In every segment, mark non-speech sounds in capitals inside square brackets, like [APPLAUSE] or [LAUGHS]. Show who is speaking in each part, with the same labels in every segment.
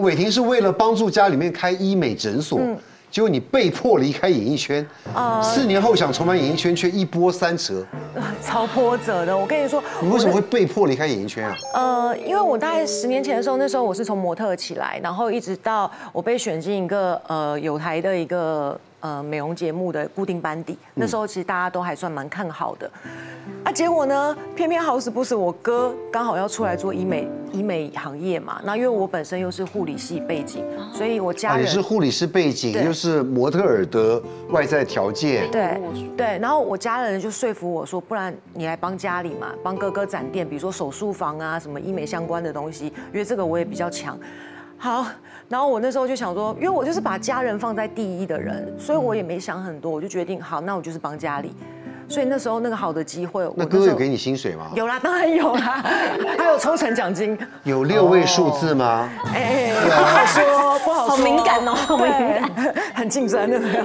Speaker 1: 伟霆是为了帮助家里面开医美诊所，结果你被迫离开演艺圈，四年后想重返演艺圈却一波三折，[LAUGHS]
Speaker 2: 超波折的。我跟你说，
Speaker 1: 你为什么会被迫离开演艺圈啊？
Speaker 2: 呃，因为我大概十年前的时候，那时候我是从模特起来，然后一直到我被选进一个呃有台的一个呃美容节目的固定班底，那时候其实大家都还算蛮看好的。啊，结果呢，偏偏好死不死，我哥刚好要出来做医美医美行业嘛。那因为我本身又是护理系背景，所以我家人
Speaker 1: 也是护理师背景，又是模特儿的外在条件。
Speaker 2: 对对，然后我家人就说服我说，不然你来帮家里嘛，帮哥哥展店，比如说手术房啊，什么医美相关的东西，因为这个我也比较强。好，然后我那时候就想说，因为我就是把家人放在第一的人，所以我也没想很多，我就决定好，那我就是帮家里。所以那时候那个好的机会，
Speaker 1: 那哥哥有给你薪水吗？
Speaker 2: 有啦，当然有啦，[LAUGHS] 还有抽成奖金。
Speaker 1: 有六位数字吗？哎，
Speaker 2: 不好说，不好说，
Speaker 3: 好敏感哦，好敏感，
Speaker 2: 很竞争的没有。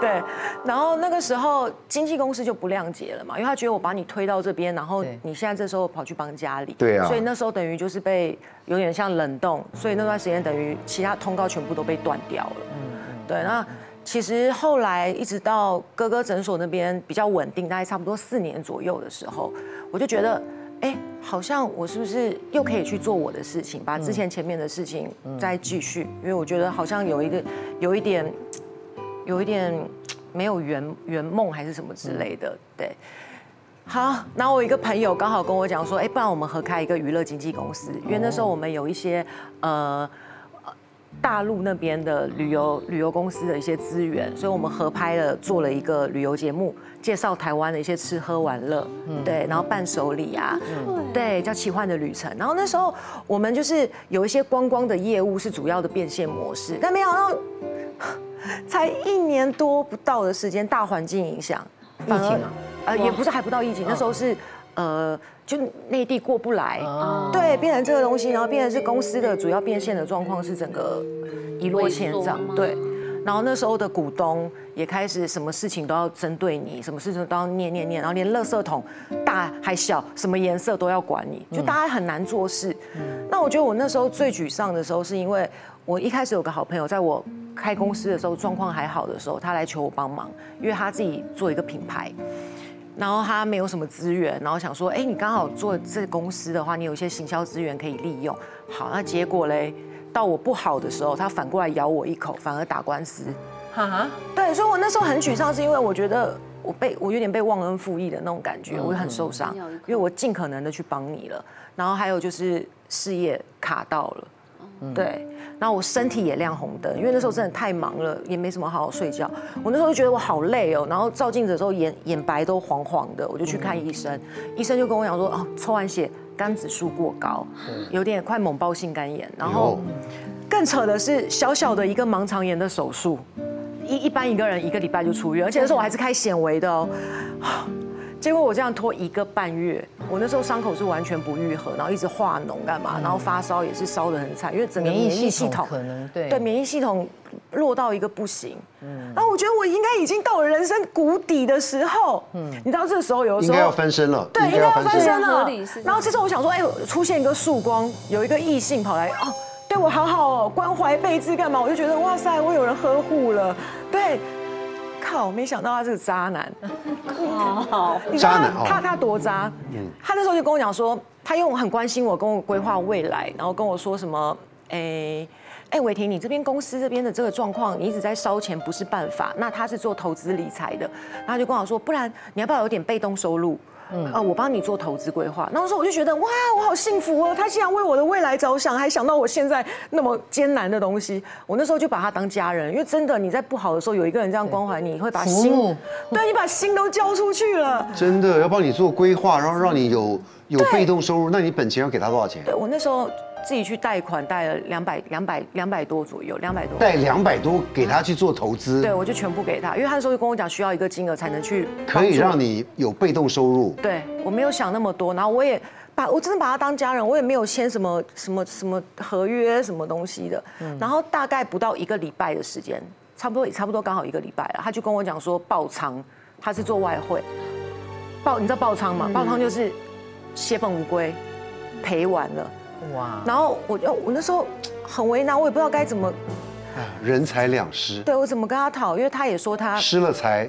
Speaker 2: 对，然后那个时候经纪公司就不谅解了嘛，因为他觉得我把你推到这边，然后你现在这时候跑去帮家里，
Speaker 1: 对啊，
Speaker 2: 所以那时候等于就是被有点像冷冻，所以那段时间等于其他通告全部都被断掉了。嗯，对，那。其实后来一直到哥哥诊所那边比较稳定，大概差不多四年左右的时候，我就觉得，哎，好像我是不是又可以去做我的事情，把之前前面的事情再继续？因为我觉得好像有一个有一点有一点没有圆圆梦还是什么之类的。对，好，然后我一个朋友刚好跟我讲说，哎，不然我们合开一个娱乐经纪公司，因为那时候我们有一些呃。大陆那边的旅游旅游公司的一些资源，所以我们合拍了做了一个旅游节目，介绍台湾的一些吃喝玩乐，对，然后伴手礼啊，对，叫奇幻的旅程。然后那时候我们就是有一些观光的业务是主要的变现模式，但没想到才一年多不到的时间，大环境影响，
Speaker 3: 疫情啊，
Speaker 2: 呃，也不是还不到疫情，那时候是。呃，就内地过不来，对，变成这个东西，然后变成是公司的主要变现的状况是整个一落千丈，对。然后那时候的股东也开始什么事情都要针对你，什么事情都要念念念，然后连垃圾桶大还小，什么颜色都要管你，就大家很难做事。那我觉得我那时候最沮丧的时候，是因为我一开始有个好朋友，在我开公司的时候状况还好的时候，他来求我帮忙，因为他自己做一个品牌。然后他没有什么资源，然后想说，哎，你刚好做这公司的话，你有一些行销资源可以利用。好，那结果嘞，到我不好的时候，他反过来咬我一口，反而打官司。哈哈。对，所以我那时候很沮丧，是因为我觉得我被我有点被忘恩负义的那种感觉，我很受伤，因为我尽可能的去帮你了，然后还有就是事业卡到了。对，然后我身体也亮红灯，因为那时候真的太忙了，也没什么好好睡觉。我那时候就觉得我好累哦，然后照镜子的时候眼眼白都黄黄的，我就去看医生，医生就跟我讲说，哦，抽完血肝指数过高，有点快猛爆性肝炎。然后更扯的是，小小的一个盲肠炎的手术，一一般一个人一个礼拜就出院，而且那时候我还是开显微的哦。结果我这样拖一个半月，我那时候伤口是完全不愈合，然后一直化脓干嘛，然后发烧也是烧得很惨，因为整个免疫系统
Speaker 3: 可能对
Speaker 2: 对免疫系统弱到一个不行。嗯，然后我觉得我应该已经到了人生谷底的时候。嗯，你知道这个时候有时候
Speaker 1: 应该要翻身了，
Speaker 2: 对，应该要翻身了。然后这时候我想说，哎，出现一个曙光，有一个异性跑来，哦，对我好好哦，关怀备至干嘛？我就觉得哇塞，我有人呵护了，对。靠！没想到他是个渣男，
Speaker 1: 好，渣男
Speaker 2: 他他多渣？嗯，他那时候就跟我讲说，他用很关心我，跟我规划未来，然后跟我说什么，哎哎，伟霆，你这边公司这边的这个状况，你一直在烧钱不是办法。那他是做投资理财的，然后就跟我说，不然你要不要有点被动收入？嗯，呃，我帮你做投资规划。那时候我就觉得，哇，我好幸福哦！他竟然为我的未来着想，还想到我现在那么艰难的东西。我那时候就把他当家人，因为真的你在不好的时候有一个人这样关怀你，会把心，对你把心都交出去了。
Speaker 1: 真的要帮你做规划，然后让你有有被动收入，那你本钱要给他多少钱？
Speaker 2: 对我那时候。自己去贷款贷了两百两百两百多左右，两百多
Speaker 1: 贷两百多给他去做投资，
Speaker 2: 对我就全部给他，因为他那时候就跟我讲需要一个金额才能去
Speaker 1: 可以让你有被动收入。
Speaker 2: 对我没有想那么多，然后我也把我真的把他当家人，我也没有签什么什么什么合约什么东西的。然后大概不到一个礼拜的时间，差不多也差不多刚好一个礼拜了，他就跟我讲说爆仓，他是做外汇爆，你知道爆仓吗？爆仓就是血本无归，赔完了。哇！然后我就我那时候很为难，我也不知道该怎么，
Speaker 1: 啊，人财两失，
Speaker 2: 对我怎么跟他讨，因为他也说他
Speaker 1: 失了财，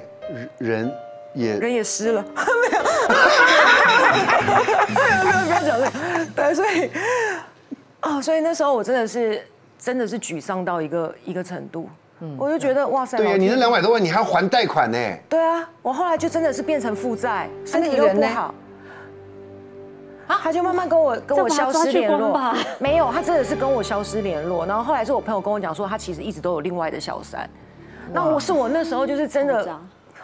Speaker 1: 人也
Speaker 2: 人也失了，[LAUGHS] 没有，没有，不要讲这个，对，所以，哦，所以那时候我真的是真的是沮丧到一个一个程度，我就觉得哇塞，
Speaker 1: 对呀，你那两百多万你还要还贷款呢，
Speaker 2: 对啊，我后来就真的是变成负债，身体又不好。他就慢慢跟我跟我消失联络 [LAUGHS] 没有，他真的是跟我消失联络。然后后来是我朋友跟我讲说，他其实一直都有另外的小三。那我是我那时候就是真的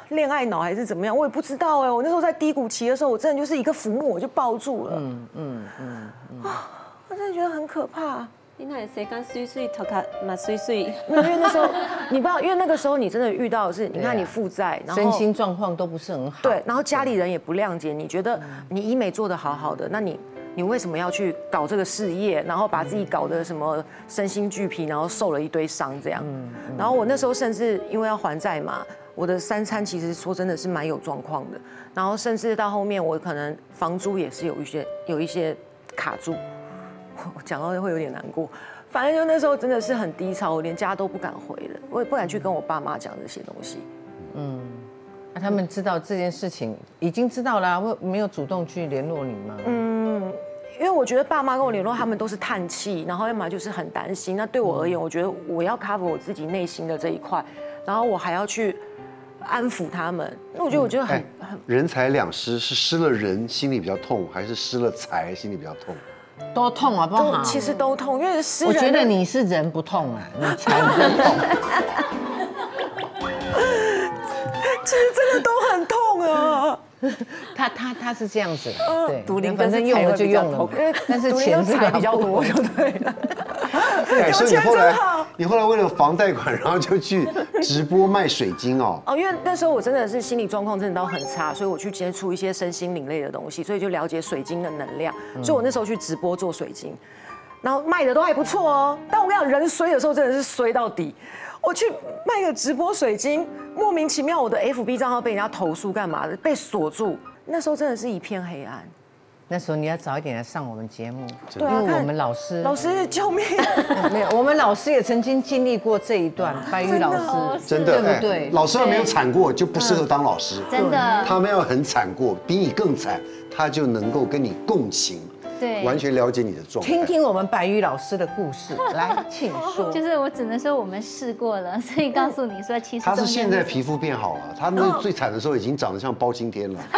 Speaker 2: 恋爱脑还是怎么样，我也不知道哎。我那时候在低谷期的时候，我真的就是一个浮木我就抱住了。嗯嗯嗯啊，我真的觉得很可怕。
Speaker 3: 你那世間水水，頭殼嘛碎碎，
Speaker 2: 因为那时候你不知道，因为那个时候你真的遇到的是，你看你负债，然后
Speaker 4: 身心状况都不是很好。
Speaker 2: 对，然后家里人也不谅解，你觉得你医美做的好好的，那你你为什么要去搞这个事业，然后把自己搞得什么身心俱疲，然后受了一堆伤这样。然后我那时候甚至因为要还债嘛，我的三餐其实说真的是蛮有状况的，然后甚至到后面我可能房租也是有一些有一些卡住，我讲到会有点难过。反正就那时候真的是很低潮，我连家都不敢回了，我也不敢去跟我爸妈讲这些东西。
Speaker 4: 嗯那他们知道这件事情，已经知道了啊，为没有主动去联络你吗？
Speaker 2: 嗯，因为我觉得爸妈跟我联络，他们都是叹气，然后要么就是很担心。那对我而言，我觉得我要 cover 我自己内心的这一块，然后我还要去安抚他们。那我觉得我觉得很
Speaker 1: 哎
Speaker 2: 很，
Speaker 1: 人财两失是失了人心里比较痛，还是失了财心里比较痛？
Speaker 4: 都痛啊不好？
Speaker 2: 其实都痛，因为诗
Speaker 4: 我觉得你是人不痛啊，[LAUGHS] 你才比较痛。[LAUGHS]
Speaker 2: 其实真的都很痛啊。
Speaker 4: 他他他是这样子，对，
Speaker 3: 独林
Speaker 4: 反正用了就用了
Speaker 2: 因为，
Speaker 4: 但是钱这个
Speaker 2: 财比较多，就对了。
Speaker 1: 哎，所以你后来你后来为了房贷款，然后就去直播卖水晶哦。
Speaker 2: 哦，因为那时候我真的是心理状况真的都很差，所以我去接触一些身心灵类的东西，所以就了解水晶的能量。所以我那时候去直播做水晶，然后卖的都还不错哦。但我跟你讲，人衰的时候真的是衰到底。我去卖个直播水晶，莫名其妙我的 FB 账号被人家投诉干嘛的，被锁住。那时候真的是一片黑暗。
Speaker 4: 那时候你要早一点来上我们节目，因
Speaker 2: 对啊看
Speaker 4: 为我们老师
Speaker 2: 老师救命！[LAUGHS]
Speaker 4: 没有，我们老师也曾经经历过这一段，[LAUGHS] 白玉老师
Speaker 1: 真的，
Speaker 4: 对不对？
Speaker 1: 老师要没有惨过就不适合当老师，
Speaker 5: 真的，
Speaker 1: 他们要很惨过，比你更惨，他就能够跟你共情，
Speaker 5: 对，
Speaker 1: 完全了解你的状态。
Speaker 4: 听听我们白玉老师的故事，[LAUGHS] 来，请说。
Speaker 5: 就是我只能说我们试过了，[LAUGHS] 所以告诉你说，其实
Speaker 1: 他是现在皮肤变好了，他那最惨的时候已经长得像包青天了。[LAUGHS]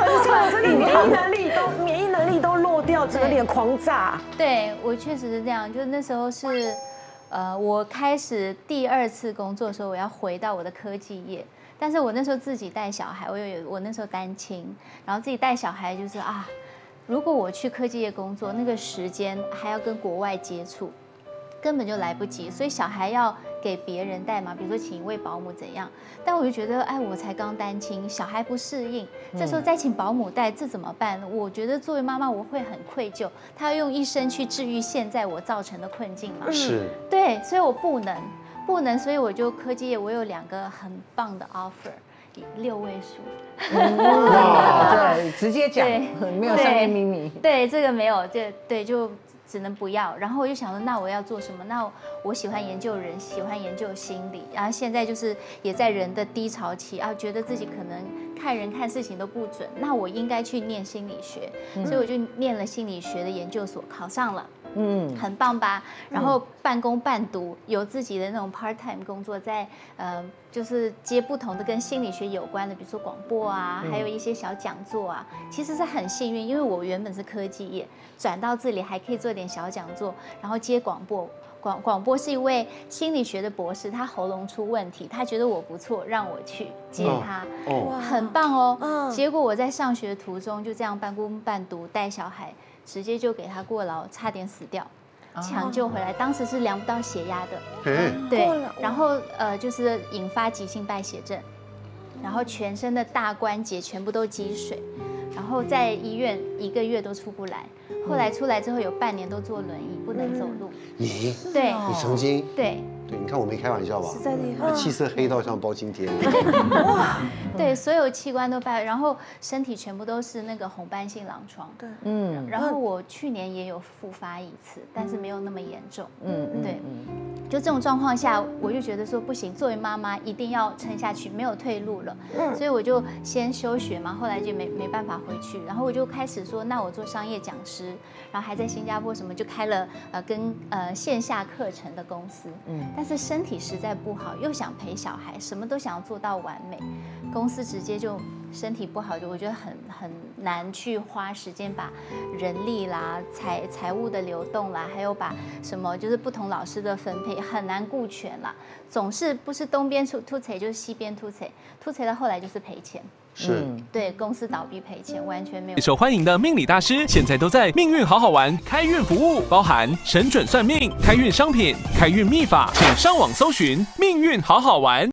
Speaker 2: 很惨，真的免疫能力都免疫能力都落掉，整个脸狂炸。
Speaker 5: 对我确实是这样，就是那时候是，呃，我开始第二次工作的时候，我要回到我的科技业，但是我那时候自己带小孩，我有我那时候单亲，然后自己带小孩就是啊，如果我去科技业工作，那个时间还要跟国外接触，根本就来不及，所以小孩要给别人带嘛，比如说请一位保姆怎样，但我就觉得，哎，我才刚单亲，小孩不适应，这时候再请保姆带，这怎么办？我觉得作为妈妈，我会很愧疚，她要用一生去治愈现在我造成的困境嘛。
Speaker 1: 是，
Speaker 5: 对，所以我不能，不能，所以我就科技业，我有两个很棒的 offer，六位数。
Speaker 4: 哇，[LAUGHS] 对，直接讲
Speaker 5: 对，
Speaker 4: 没有商业秘密。
Speaker 5: 对，这个没有，这对就只能不要。然后我就想说，那我要做什么？那我喜欢研究人，喜欢研究心理，然后现在就是也在人的低潮期啊，觉得自己可能看人看事情都不准，那我应该去念心理学，所以我就念了心理学的研究所，考上了。
Speaker 4: 嗯，
Speaker 5: 很棒吧？然后半工半读，有自己的那种 part time 工作，在呃，就是接不同的跟心理学有关的，比如说广播啊，还有一些小讲座啊。其实是很幸运，因为我原本是科技业，转到这里还可以做点小讲座，然后接广播。广广播是一位心理学的博士，他喉咙出问题，他觉得我不错，让我去接他。
Speaker 1: 哦，
Speaker 5: 很棒哦。
Speaker 2: 嗯
Speaker 5: 结果我在上学途中就这样半工半读带小孩，直接就给他过劳，差点死掉，抢救回来。当时是量不到血压的，
Speaker 1: 哎，
Speaker 5: 对，然后呃就是引发急性败血症，然后全身的大关节全部都积水，然后在医院一个月都出不来，后来出来之后有半年都坐轮椅，不能走路。
Speaker 1: 你？
Speaker 5: 对。
Speaker 1: 你曾经？
Speaker 5: 对
Speaker 1: 对，你看我没开玩笑吧？
Speaker 2: 实在厉害。
Speaker 1: 气色黑到像包青天。[LAUGHS] [LAUGHS]
Speaker 5: 对，所有器官都败，然后身体全部都是那个红斑性狼疮。
Speaker 2: 对，
Speaker 4: 嗯
Speaker 5: 然后我去年也有复发一次，但是没有那么严重。
Speaker 4: 嗯
Speaker 5: 对，就这种状况下，我就觉得说不行，作为妈妈一定要撑下去，没有退路了。
Speaker 2: 嗯
Speaker 5: 所以我就先休学嘛，后来就没没办法回去，然后我就开始说，那我做商业讲师，然后还在新加坡什么就开了呃跟呃线下课程的公司。嗯，但是身体实在不好，又想陪小孩，什么都想要做到完美，公司直接就身体不好，就我觉得很很难去花时间把人力啦、财财务的流动啦，还有把什么就是不同老师的分配很难顾全啦，总是不是东边出突锤就是西边突锤，突锤到后来就是赔钱，
Speaker 1: 是。
Speaker 5: 对公司倒闭赔钱，完全没有。
Speaker 6: 受欢迎的命理大师，现在都在命运好好玩开运服务，包含神准算命、开运商品、开运秘法，请上网搜寻命运好好玩。